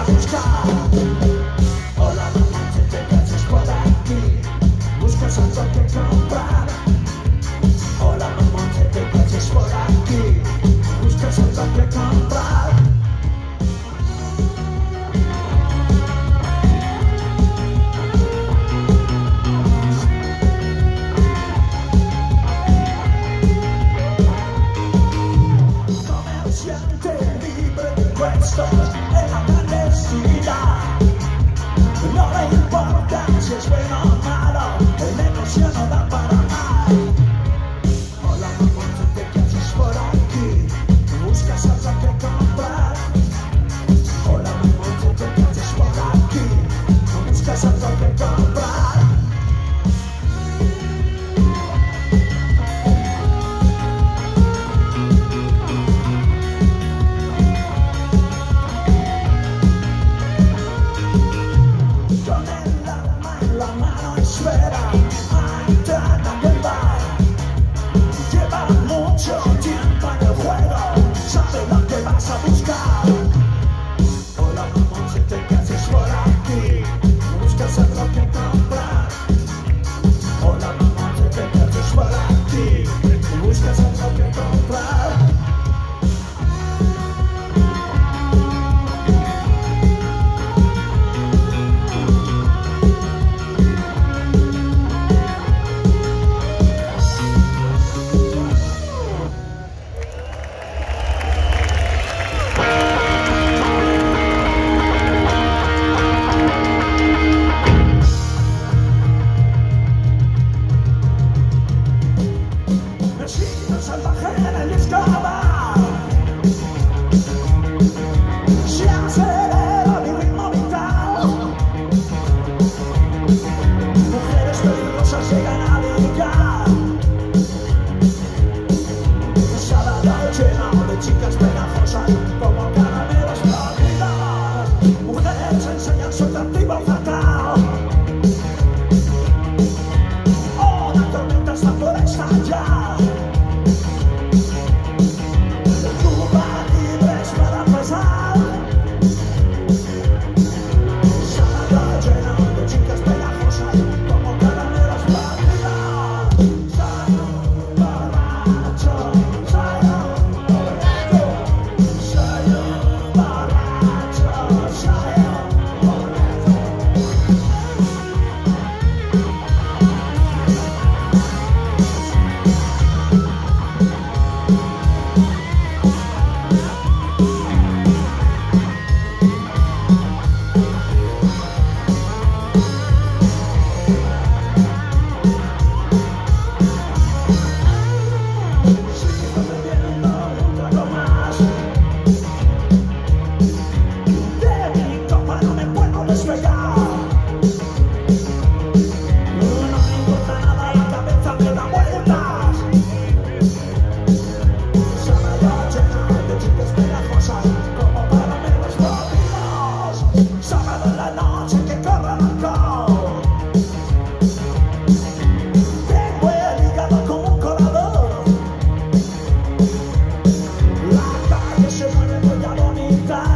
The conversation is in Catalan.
ajustar. Just a second, perdidas Mujeres enseñan su atractivo fatal voltar.